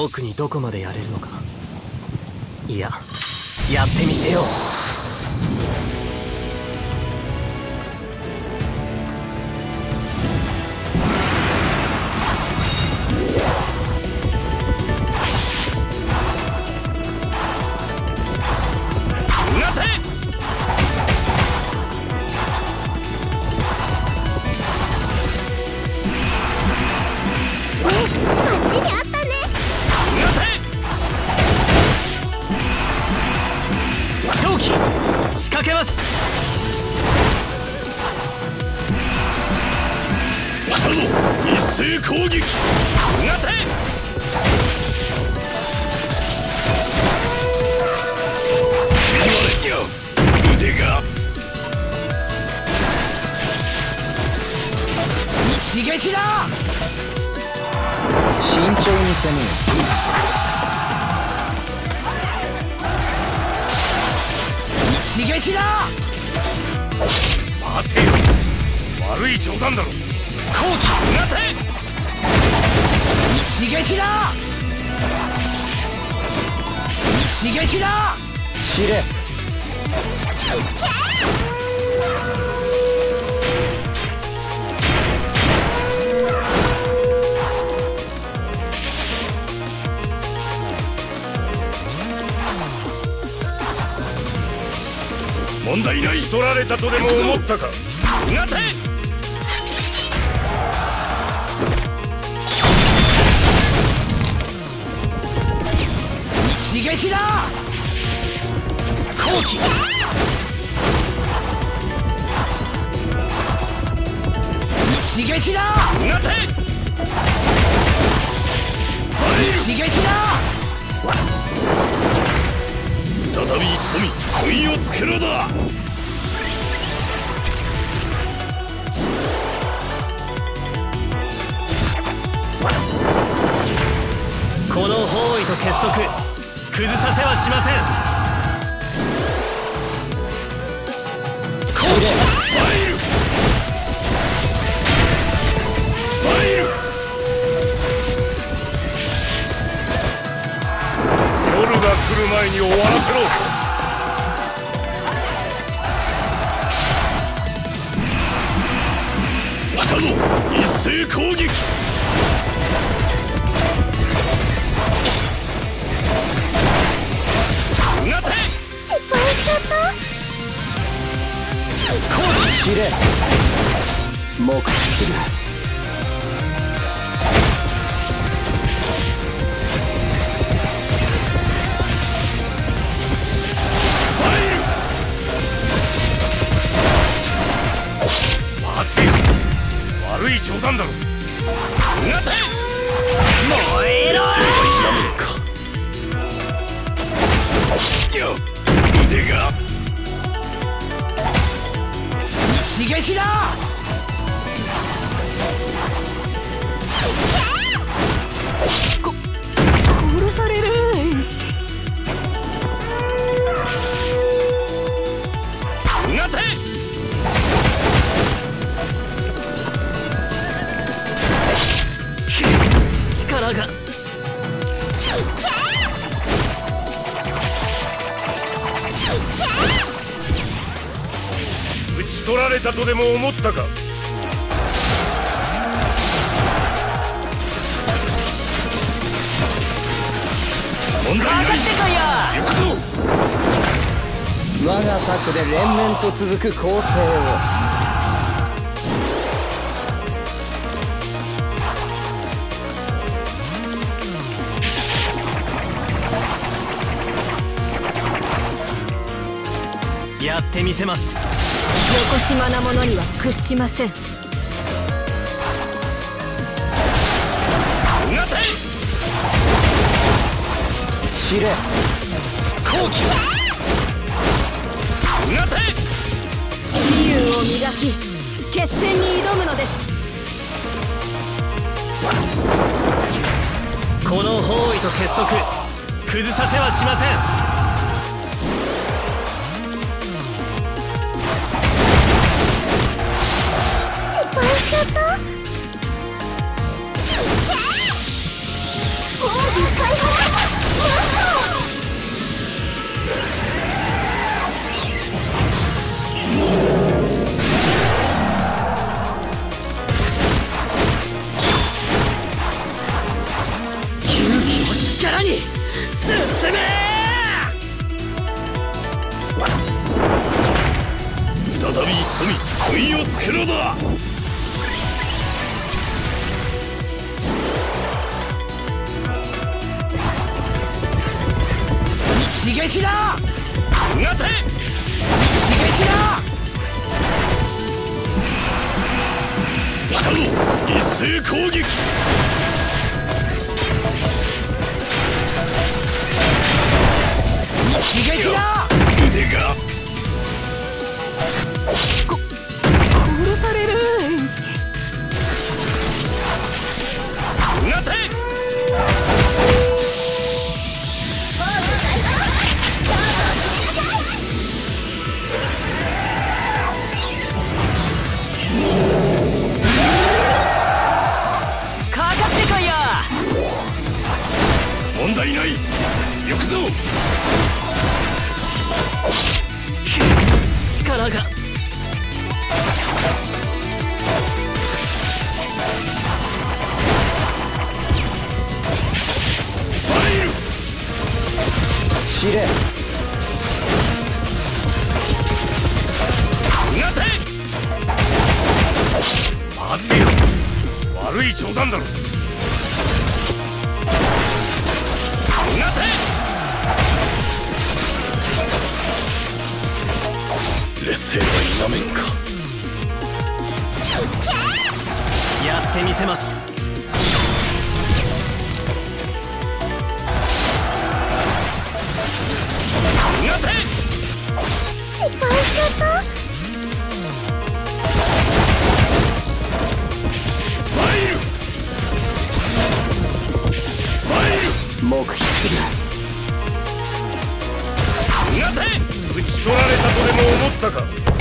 僕にどこまでやれるのか。いややってみせよう。勝機仕掛けます。ぞ一斉攻撃。放て。が一撃だ。慎重に攻めよ右目だ！待てよ。悪い冗談だろ。後期て！だ！だ！知れ。とでも思ったか？なて一撃だ！後期一撃だ！なて一撃だ再び潜み杭をつけろだ。この方位と結束崩させはしません。る前に終わらせろ。来たぞ一斉攻撃。切れ。目視する悪い冗談だろなって燃えろ。腕が刺激だ力が。取られたとでも思ったか？問題ない。行くぞ。我が策で連綿と続く構成をやってみせます。横島な者には屈しません。知れ。後期自由を磨き決戦に挑むのです。この包囲と結束崩させはしません再び潜み杭をつけろだ！一撃だ！なて！一撃だ！来たぞ！一斉攻撃ぞ。力が。知れ。待て。よ。悪い冗談だろ劣勢は否めんか。やってみせます。なて失敗しちゃった参る参る黙秘するったか